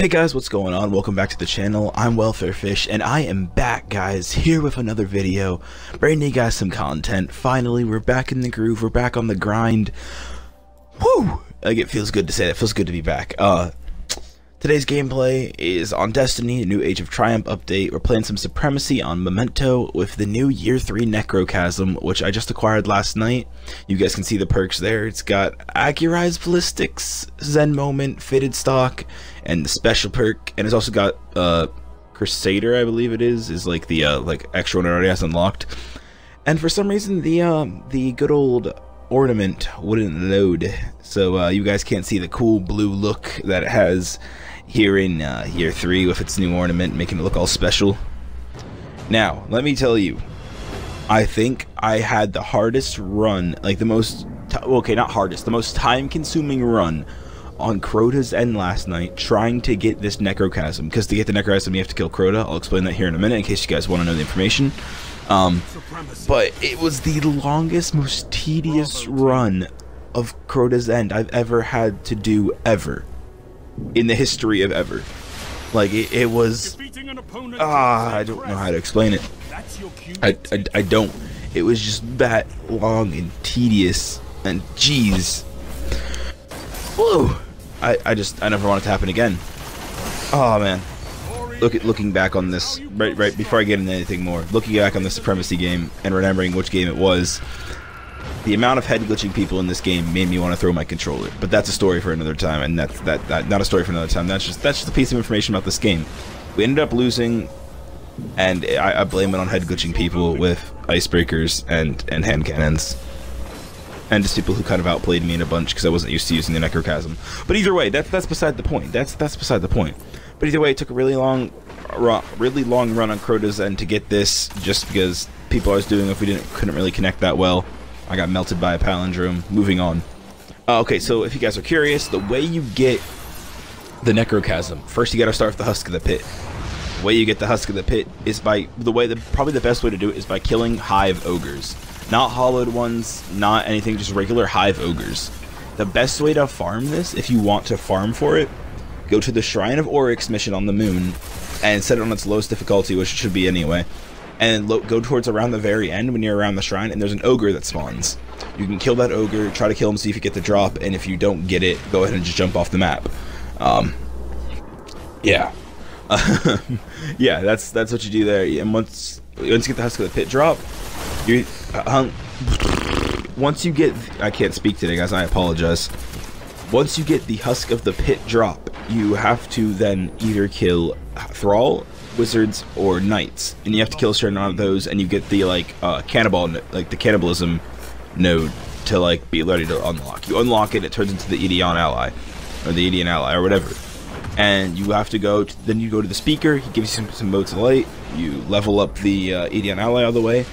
Hey guys, what's going on? Welcome back to the channel. I'm Welfare Fish, and I am back, guys, here with another video, bringing you guys some content. Finally, we're back in the groove, we're back on the grind. Woo! Like, it feels good to say that. It feels good to be back. Uh, today's gameplay is on Destiny, a new Age of Triumph update. We're playing some Supremacy on Memento with the new Year 3 Necrochasm, which I just acquired last night. You guys can see the perks there. It's got Accurized Ballistics, Zen Moment, Fitted Stock, and the special perk. And it's also got, uh, Crusader, I believe it is, is like the, uh, like extra one it already has unlocked. And for some reason, the, um, the good old ornament wouldn't load so uh, you guys can't see the cool blue look that it has here in uh, year 3 with its new ornament making it look all special now let me tell you I think I had the hardest run like the most okay not hardest the most time consuming run on Crota's End last night trying to get this Necrochasm because to get the Necrochasm you have to kill Crota I'll explain that here in a minute in case you guys want to know the information um, but it was the longest, most tedious run of Crota's End I've ever had to do ever in the history of ever. Like it, it was. Ah, I don't know how to explain it. I, I, I don't. It was just that long and tedious, and jeez. Whoa! I, I just I never want it to happen again. Oh man look at looking back on this right right before I get into anything more. Looking back on the supremacy game and remembering which game it was, the amount of head glitching people in this game made me want to throw my controller. But that's a story for another time, and that's that, that not a story for another time. That's just that's just a piece of information about this game. We ended up losing, and I, I blame it on head glitching people with icebreakers and and hand cannons. And just people who kind of outplayed me in a bunch because I wasn't used to using the necrochasm. But either way, that's that's beside the point. That's that's beside the point. But either way, it took a really long, really long run on Crota's end to get this, just because people I was doing if we didn't couldn't really connect that well. I got melted by a palindrome. Moving on. Uh, okay, so if you guys are curious, the way you get the necrochasm, first you got to start with the husk of the pit. The way you get the husk of the pit is by the way the probably the best way to do it is by killing hive ogres, not hollowed ones, not anything, just regular hive ogres. The best way to farm this, if you want to farm for it, go to the Shrine of Oryx mission on the moon, and set it on its lowest difficulty, which it should be anyway, and go towards around the very end when you're around the shrine, and there's an ogre that spawns. You can kill that ogre, try to kill him, see if you get the drop, and if you don't get it, go ahead and just jump off the map. Um, yeah. yeah, that's that's what you do there. And once once you get the husk of the pit drop, you uh, once you get I can't speak today, guys. I apologize. Once you get the husk of the pit drop, you have to then either kill Thrall, Wizards, or Knights, and you have to kill a certain amount of those, and you get the like uh, cannibal, like the cannibalism node to like be ready to unlock. You unlock it, it turns into the Edion ally, or the Edion ally, or whatever. And you have to go. To, then you go to the speaker. He gives you some, some motes of light. You level up the uh, Edion ally all the way.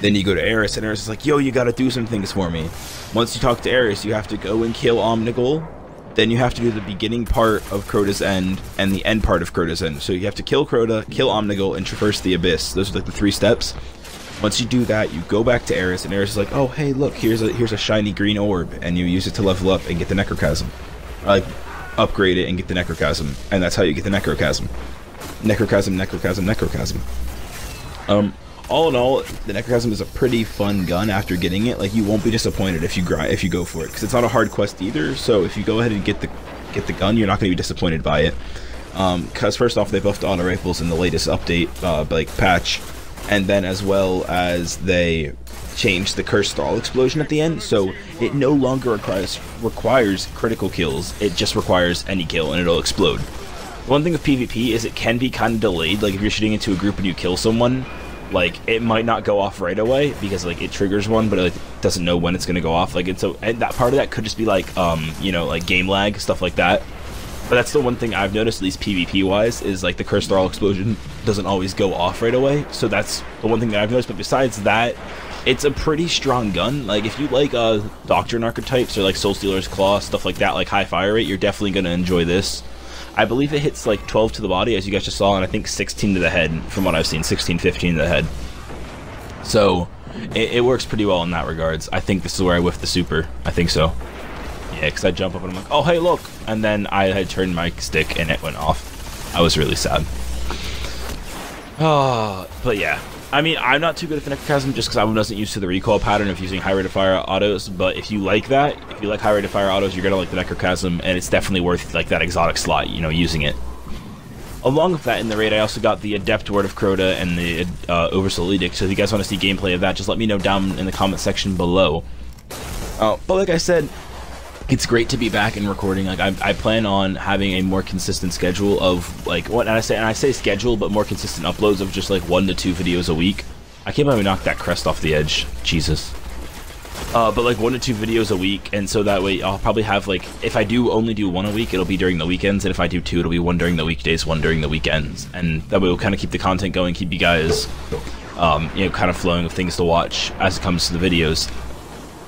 Then you go to Eris, and Eris is like, "Yo, you got to do some things for me." Once you talk to Eris, you have to go and kill Omnigul, then you have to do the beginning part of Crota's End and the end part of Crota's End. So you have to kill Crota, kill Omnigul, and traverse the Abyss. Those are like the three steps. Once you do that, you go back to Eris, and Eris is like, "Oh, hey, look, here's a here's a shiny green orb," and you use it to level up and get the Necrochasm, like upgrade it and get the Necrochasm, and that's how you get the Necrochasm. Necrochasm, Necrochasm, Necrochasm. Um, all in all, the Necrochasm is a pretty fun gun after getting it. Like you won't be disappointed if you if you go for it because it's not a hard quest either. So if you go ahead and get the get the gun, you're not going to be disappointed by it. Because um, first off, they buffed auto rifles in the latest update, uh, like patch, and then as well as they changed the cursed thrall explosion at the end, so it no longer requires requires critical kills. It just requires any kill and it'll explode. One thing with PvP is it can be kind of delayed. Like if you're shooting into a group and you kill someone, like it might not go off right away because like it triggers one but it like, doesn't know when it's going to go off. Like and so and that part of that could just be like um you know like game lag stuff like that. But that's the one thing I've noticed at least PvP wise is like the cursed thrall explosion doesn't always go off right away. So that's the one thing that I've noticed. But besides that it's a pretty strong gun. Like if you like uh doctrine archetypes or like soul stealer's claw stuff like that like high fire rate you're definitely going to enjoy this I believe it hits like 12 to the body, as you guys just saw, and I think 16 to the head, from what I've seen, 16, 15 to the head. So, it, it works pretty well in that regards. I think this is where I whiffed the super. I think so. Yeah, because I jump up and I'm like, oh, hey, look. And then I had turned my stick and it went off. I was really sad. Oh, but yeah. I mean, I'm not too good at the Necrochasm just because I wasn't used to the recoil pattern of using high rate of fire autos, but if you like that, if you like high rate of fire autos, you're going to like the Necrochasm, and it's definitely worth like that exotic slot, you know, using it. Along with that in the raid, I also got the Adept Word of Crota and the uh, Oversoul Edict, so if you guys want to see gameplay of that, just let me know down in the comment section below. Uh, but like I said, it's great to be back and recording. Like I, I plan on having a more consistent schedule of like what and I say and I say schedule, but more consistent uploads of just like one to two videos a week. I can't believe we knocked that crest off the edge. Jesus. Uh, but like one to two videos a week, and so that way I'll probably have like if I do only do one a week, it'll be during the weekends, and if I do two, it'll be one during the weekdays, one during the weekends, and that way we'll kind of keep the content going, keep you guys, um, you know, kind of flowing of things to watch as it comes to the videos,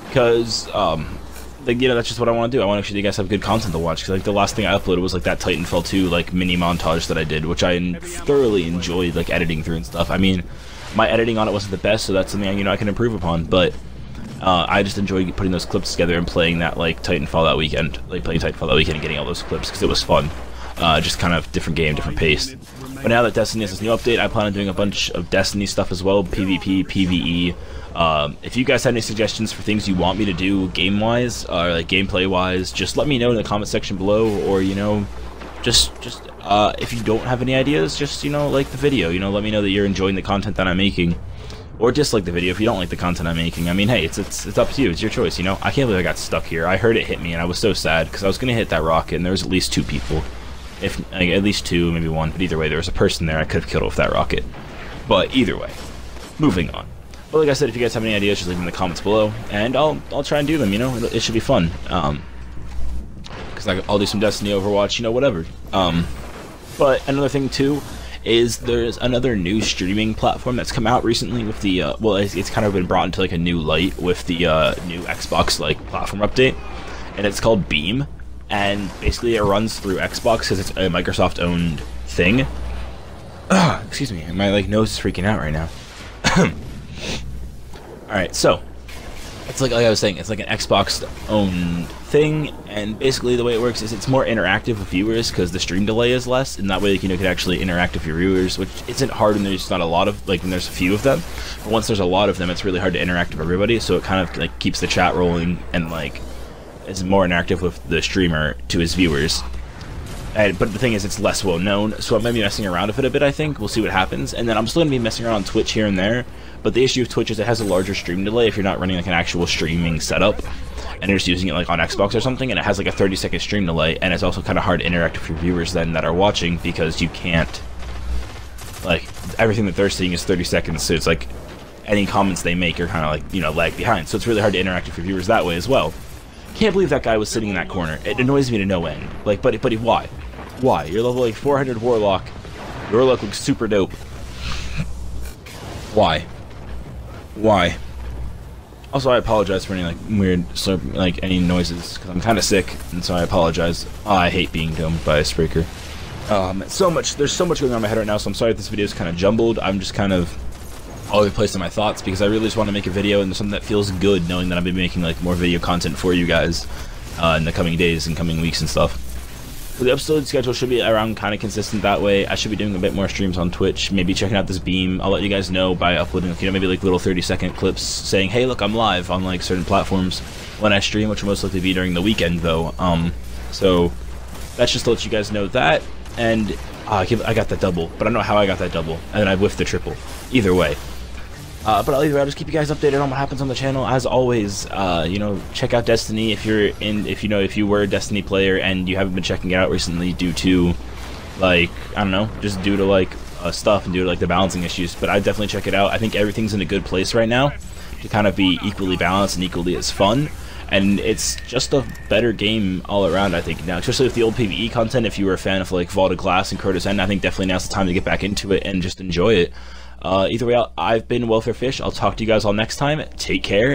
because um, like you know that's just what I want to do. I want to make sure you guys have good content to watch. Cause like the last thing I uploaded was like that Titanfall 2 like mini montage that I did, which I thoroughly enjoyed like editing through and stuff. I mean, my editing on it wasn't the best, so that's something you know I can improve upon. But uh, I just enjoyed putting those clips together and playing that like Titanfall that weekend, like playing Titanfall that weekend and getting all those clips because it was fun. Uh, just kind of different game, different pace. But now that Destiny has this new update, I plan on doing a bunch of Destiny stuff as well, PvP, PvE. Um, if you guys have any suggestions for things you want me to do game-wise, or like gameplay-wise, just let me know in the comment section below, or you know, just just uh, if you don't have any ideas, just you know, like the video. You know, let me know that you're enjoying the content that I'm making, or dislike the video if you don't like the content I'm making. I mean, hey, it's it's it's up to you. It's your choice. You know, I can't believe I got stuck here. I heard it hit me, and I was so sad because I was gonna hit that rocket, and there was at least two people, if like, at least two, maybe one. But either way, there was a person there. I could have killed with that rocket. But either way, moving on. But like I said, if you guys have any ideas, just leave them in the comments below, and I'll I'll try and do them. You know, it, it should be fun. Um, because I'll do some Destiny, Overwatch, you know, whatever. Um, but another thing too is there's another new streaming platform that's come out recently with the uh, well, it's, it's, kind of been brought into like a new light with the uh, new Xbox like platform update, and it's called Beam, and basically it runs through Xbox because it's a Microsoft owned thing. Ugh, excuse me, my like nose is freaking out right now. Alright, so it's like, like I was saying, it's like an Xbox owned thing, and basically the way it works is it's more interactive with viewers because the stream delay is less, and that way you know can actually interact with your viewers, which isn't hard when there's not a lot of like when there's a few of them. But once there's a lot of them, it's really hard to interact with everybody, so it kind of like keeps the chat rolling and like is more interactive with the streamer to his viewers. And, but the thing is, it's less well known, so I'm gonna be messing around with it a bit. I think we'll see what happens, and then I'm still gonna be messing around on Twitch here and there. But the issue with Twitch is it has a larger stream delay if you're not running like an actual streaming setup, and you're just using it like on Xbox or something, and it has like a 30 second stream delay, and it's also kind of hard to interact with your viewers then that are watching because you can't like everything that they're seeing is 30 seconds, so it's like any comments they make are kind of like you know lag behind, so it's really hard to interact with your viewers that way as well. Can't believe that guy was sitting in that corner. It annoys me to no end. Like, but but why? Why? You're level like 400 Warlock. Your Warlock looks super dope. Why? Why? Also, I apologize for any like weird slurp, like any noises because I'm kind of sick, and so I apologize. Oh, I hate being domed by a Spreaker. Um, so much. There's so much going on in my head right now, so I'm sorry if this video is kind of jumbled. I'm just kind of all over the place in my thoughts because I really just want to make a video and something that feels good, knowing that I've been making like more video content for you guys uh, in the coming days and coming weeks and stuff. So the episode schedule should be around kind of consistent that way. I should be doing a bit more streams on Twitch, maybe checking out this beam. I'll let you guys know by uploading, you know, maybe like little 30 second clips saying, hey, look, I'm live on like certain platforms when I stream, which will most likely be during the weekend though. Um, so that's just to let you guys know that. And uh, I got that double, but I don't know how I got that double, and then I whiffed the triple. Either way, uh, but I'll, I'll just keep you guys updated on what happens on the channel. As always, uh, you know, check out Destiny if you're in, if you know, if you were a Destiny player and you haven't been checking it out recently due to, like, I don't know, just due to like uh, stuff and due to like the balancing issues. But I definitely check it out. I think everything's in a good place right now to kind of be equally balanced and equally as fun. And it's just a better game all around, I think, now. Especially with the old PvE content, if you were a fan of, like, Vault of Glass and Crota's End, I think definitely now's the time to get back into it and just enjoy it. Uh, either way, I've been Welfare Fish. I'll talk to you guys all next time. Take care.